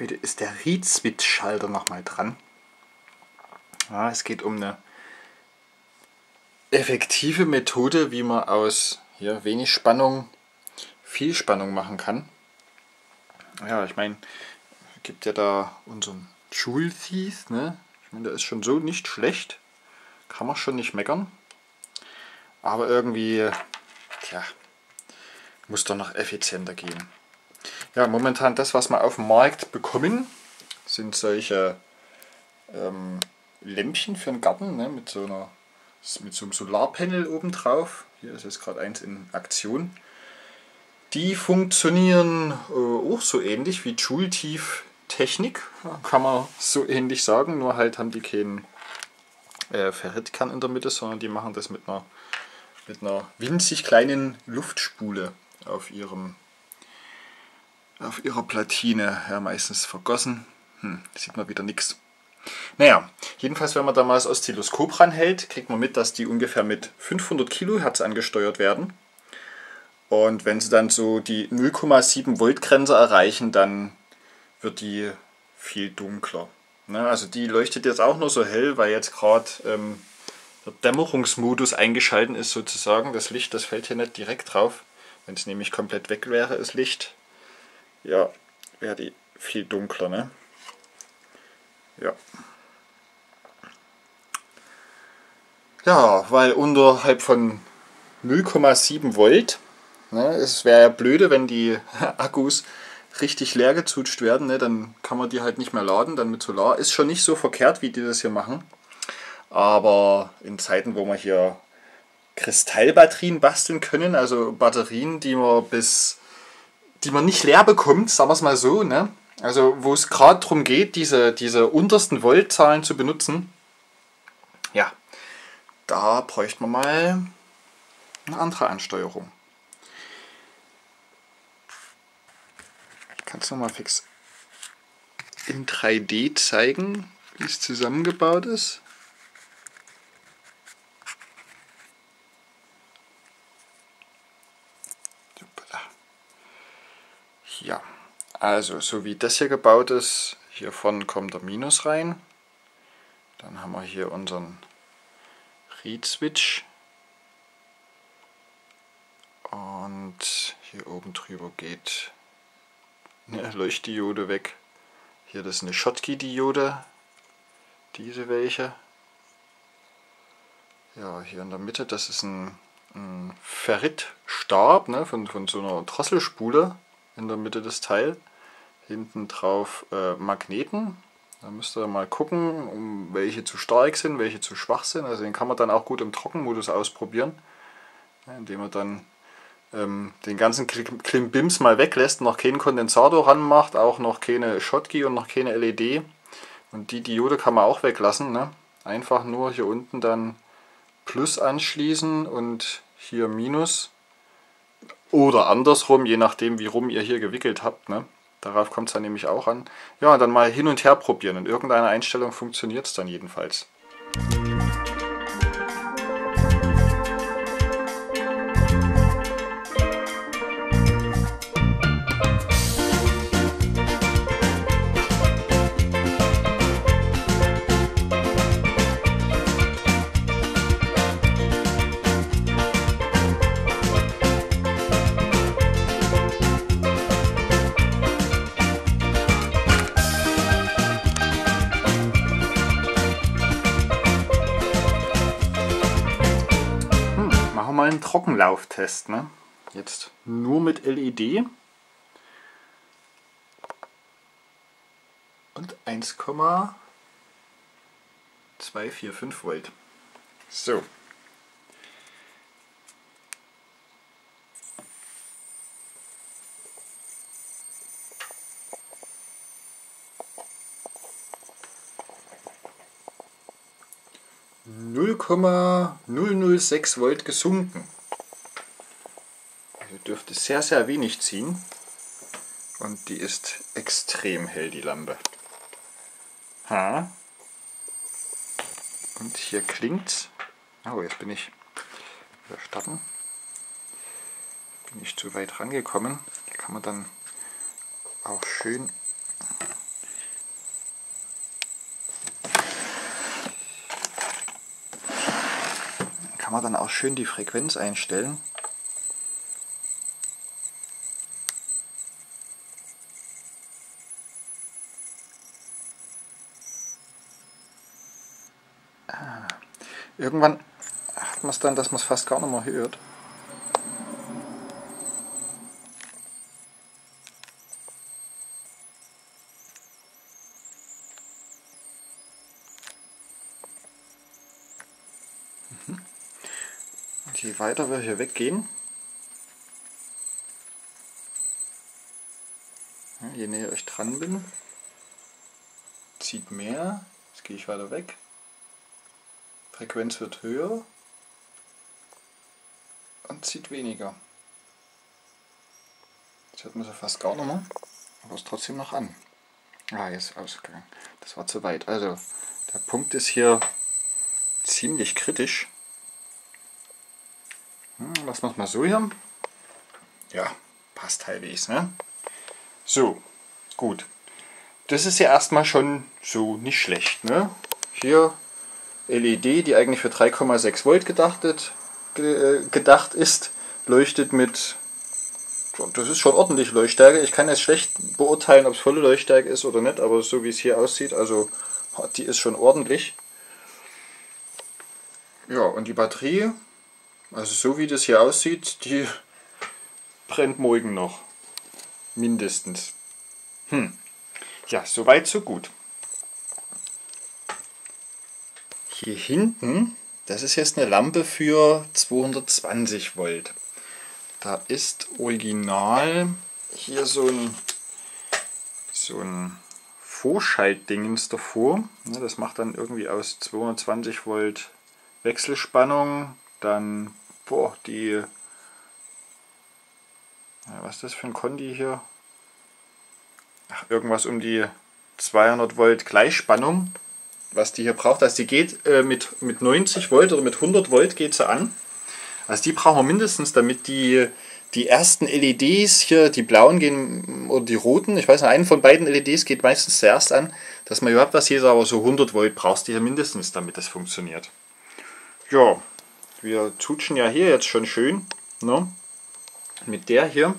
Heute ist der Read-Switch-Schalter nochmal dran. Ja, es geht um eine effektive Methode, wie man aus hier wenig Spannung viel Spannung machen kann. Ja, ich meine, gibt ja da unseren Schulthief, ne? Ich meine, der ist schon so nicht schlecht. Kann man schon nicht meckern. Aber irgendwie, tja, muss doch noch effizienter gehen. Ja, momentan das, was wir auf dem Markt bekommen, sind solche ähm, Lämpchen für den Garten ne, mit, so einer, mit so einem Solarpanel oben drauf. Hier ist jetzt gerade eins in Aktion. Die funktionieren äh, auch so ähnlich wie Joule-Tief-Technik, kann man so ähnlich sagen, nur halt haben die keinen äh, Ferritkern in der Mitte, sondern die machen das mit einer, mit einer winzig kleinen Luftspule auf ihrem auf ihrer Platine, ja meistens vergossen. Hm, sieht man wieder nichts. Naja, jedenfalls, wenn man da mal das Oszilloskop ranhält, kriegt man mit, dass die ungefähr mit 500 Kilohertz angesteuert werden. Und wenn sie dann so die 0,7 Volt Grenze erreichen, dann wird die viel dunkler. Ne, also die leuchtet jetzt auch nur so hell, weil jetzt gerade ähm, der Dämmerungsmodus eingeschalten ist sozusagen. Das Licht, das fällt hier nicht direkt drauf. Wenn es nämlich komplett weg wäre, das Licht, ja, wäre die viel dunkler, ne? Ja. Ja, weil unterhalb von 0,7 Volt, ne, es wäre ja blöde, wenn die Akkus richtig leer gezutscht werden, ne, dann kann man die halt nicht mehr laden, dann mit Solar. Ist schon nicht so verkehrt, wie die das hier machen. Aber in Zeiten, wo man hier Kristallbatterien basteln können, also Batterien, die man bis die man nicht leer bekommt, sagen wir es mal so, ne? Also wo es gerade darum geht, diese, diese untersten Voltzahlen zu benutzen, ja, da bräuchte man mal eine andere Ansteuerung. Ich kann es nochmal fix in 3D zeigen, wie es zusammengebaut ist. Ja, also so wie das hier gebaut ist, hier vorne kommt der Minus rein. Dann haben wir hier unseren Read Switch. Und hier oben drüber geht eine Leuchtdiode weg. Hier das ist eine Schottky-Diode. Diese welche. Ja, hier in der Mitte, das ist ein, ein Ferritstab ne, von, von so einer Drosselspule in der Mitte des Teils. Hinten drauf äh, Magneten. Da müsst ihr mal gucken, um welche zu stark sind, welche zu schwach sind. Also den kann man dann auch gut im Trockenmodus ausprobieren, indem man dann ähm, den ganzen Klimbims mal weglässt, noch keinen Kondensator ranmacht, auch noch keine Schottky und noch keine LED. Und die Diode kann man auch weglassen. Ne? Einfach nur hier unten dann Plus anschließen und hier Minus. Oder andersrum, je nachdem, wie rum ihr hier gewickelt habt. Ne? Darauf kommt es dann nämlich auch an. Ja, dann mal hin und her probieren. In irgendeiner Einstellung funktioniert es dann jedenfalls. Mal einen Trockenlauftest. Ne? Jetzt nur mit LED. Und 1,245 Volt. So. Null Komma 006 Volt gesunken. Also dürfte sehr, sehr wenig ziehen. Und die ist extrem hell, die Lampe. Ha. Und hier klingt. Oh, jetzt bin ich wieder starten. Bin ich zu weit rangekommen. Hier kann man dann auch schön kann man dann auch schön die Frequenz einstellen. Ah. Irgendwann hat man es dann, dass man es fast gar nicht mehr hört. Je weiter wir hier weggehen, je näher ich dran bin, zieht mehr, jetzt gehe ich weiter weg, Frequenz wird höher und zieht weniger. Jetzt hört man sie fast gar nicht mehr, aber ist trotzdem noch an. Ah, jetzt ist ausgegangen. Das war zu weit. Also, der Punkt ist hier ziemlich kritisch. Hm, lassen wir es mal so hier. Ja, passt halbwegs. Ne? So, gut. Das ist ja erstmal schon so nicht schlecht. Ne? Hier LED, die eigentlich für 3,6 Volt gedachtet, äh, gedacht ist, leuchtet mit, das ist schon ordentlich Leuchtstärke. Ich kann jetzt schlecht beurteilen, ob es volle Leuchtstärke ist oder nicht, aber so wie es hier aussieht, also die ist schon ordentlich. Ja, und die Batterie also so wie das hier aussieht, die brennt morgen noch. Mindestens. Hm. Ja, soweit, so gut. Hier hinten, das ist jetzt eine Lampe für 220 Volt. Da ist original hier so ein, so ein Vorschaltdingens davor. Das macht dann irgendwie aus 220 Volt Wechselspannung, dann Boah, die. Ja, was ist das für ein Kondi hier? Ach, irgendwas um die 200 Volt Gleichspannung, was die hier braucht. Also die geht äh, mit, mit 90 Volt oder mit 100 Volt geht sie an. Also die brauchen wir mindestens, damit die, die ersten LEDs hier, die blauen gehen, oder die roten, ich weiß nicht, einen von beiden LEDs geht meistens zuerst an, dass man überhaupt was hier ist, aber so 100 Volt brauchst du hier mindestens, damit das funktioniert. Ja, wir tutschen ja hier jetzt schon schön. Ne? Mit der hier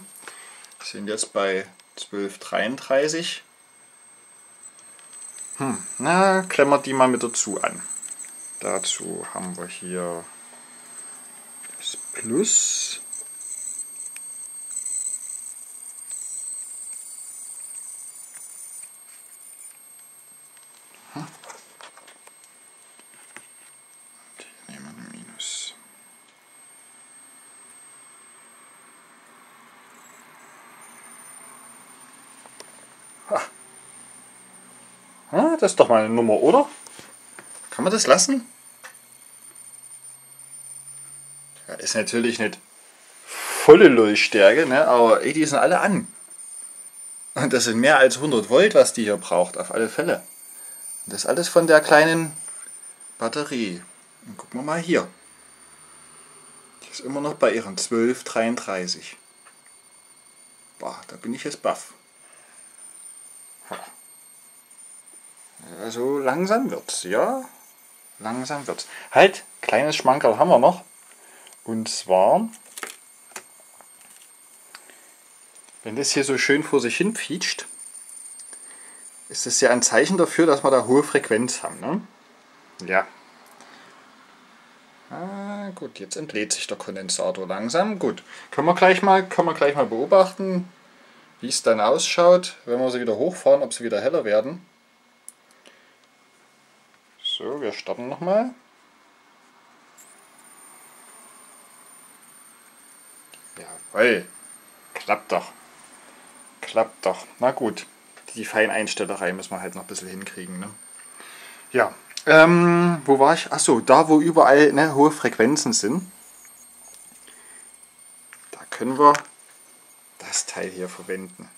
sind jetzt bei 12,33. Hm, na, klemmert die mal mit dazu an. Dazu haben wir hier das Plus. Ah, das ist doch mal eine Nummer, oder? Kann man das lassen? Ja, ist natürlich nicht volle Leuchtstärke, ne? aber ey, die sind alle an. Und das sind mehr als 100 Volt, was die hier braucht, auf alle Fälle. Und das alles von der kleinen Batterie. Und gucken wir mal hier. Die ist immer noch bei ihren 1233. Boah, da bin ich jetzt baff. Also langsam wird's, ja. Langsam wird's. Halt, kleines Schmankerl haben wir noch. Und zwar, wenn das hier so schön vor sich hin fietscht, ist das ja ein Zeichen dafür, dass wir da hohe Frequenz haben. Ne? Ja. Ah, gut, jetzt entlädt sich der Kondensator langsam. Gut, können wir gleich mal, können wir gleich mal beobachten, wie es dann ausschaut, wenn wir sie wieder hochfahren, ob sie wieder heller werden. So, wir starten nochmal. Jawohl. Klappt doch. Klappt doch. Na gut. Die Feineinstellerei müssen wir halt noch ein bisschen hinkriegen. Ne? Ja. Ähm, wo war ich? Achso, da wo überall ne, hohe Frequenzen sind. Da können wir das Teil hier verwenden.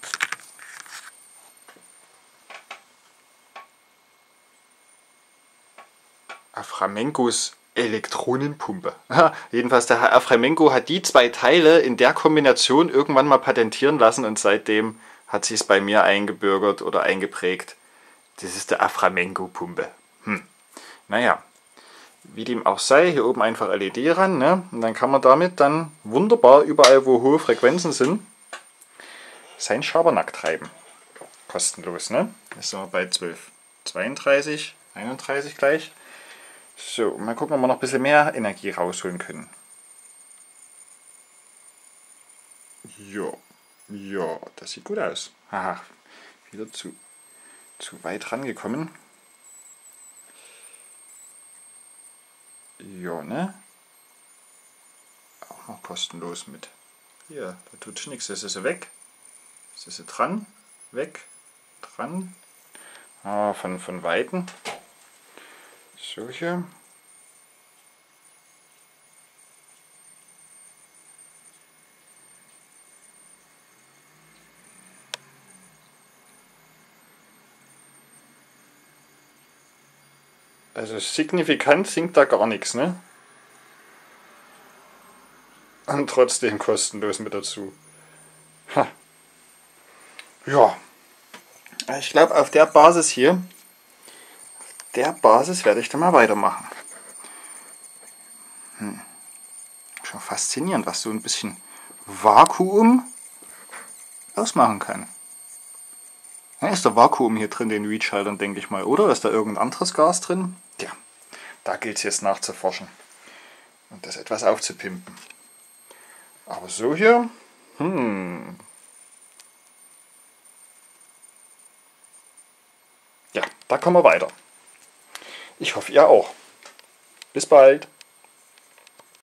Aframenkos Elektronenpumpe. Jedenfalls der Herr Aframenko hat die zwei Teile in der Kombination irgendwann mal patentieren lassen und seitdem hat sich es bei mir eingebürgert oder eingeprägt. Das ist der Aframenko-Pumpe. Hm. Naja, wie dem auch sei, hier oben einfach LED ran. Ne? Und dann kann man damit dann wunderbar überall, wo hohe Frequenzen sind, sein Schabernack treiben. Kostenlos. Ne? Jetzt sind wir bei 12, 32, 31 gleich. So, mal gucken, ob wir noch ein bisschen mehr Energie rausholen können. Ja, ja, das sieht gut aus. Haha, wieder zu, zu weit rangekommen. Ja, ne? Auch noch kostenlos mit. Hier, da tut sich nichts. Das ist sie weg. Das ist sie dran. Weg. Dran. Ah, von, von Weitem. So hier. Also signifikant sinkt da gar nichts, ne? Und trotzdem kostenlos mit dazu. Ha. Ja. Ich glaube, auf der Basis hier, der Basis werde ich dann mal weitermachen. Hm. Schon faszinierend, was so ein bisschen Vakuum ausmachen kann. Ja, ist der Vakuum hier drin, den Reach-Schaltern, denke ich mal, oder? Ist da irgendein anderes Gas drin? Ja, da gilt es jetzt nachzuforschen und das etwas aufzupimpen. Aber so hier, hm. Ja, da kommen wir weiter. Ich hoffe, ihr auch. Bis bald.